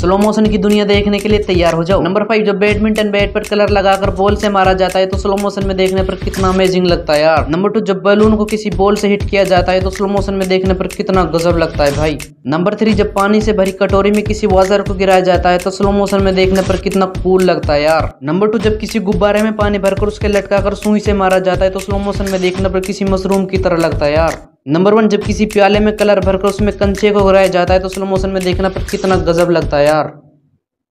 Slow motion की दुनिया देखने के लिए तैयार हो जाओ। नंबर फाइव जब बैडमिंटन बैट पर कलर लगाकर बॉल से मारा जाता है तो स्लो मोशन में देखने पर कितना अमेजिंग लगता है यार। नंबर टू जब बैलून को किसी बॉल से हिट किया जाता है तो स्लो मोशन में देखने पर कितना गजब लगता है भाई। नंबर थ्री जब पानी से भरी कटोरी में किसी वाजर को गिराया जाता है तो स्लो मोशन में देखने पर कितना कूल लगता है यार। नंबर टू जब किसी गुब्बारे में पानी भरकर उसके लटकाकर सुई से मारा जाता है तो स्लो मोशन में देखने पर किसी मशरूम की तरह लगता है यार। नंबर वन जब किसी प्याले में कलर भरकर उसमें कंचे को घुराया जाता है तो स्लो मोशन में देखना पर कितना गजब लगता है यार।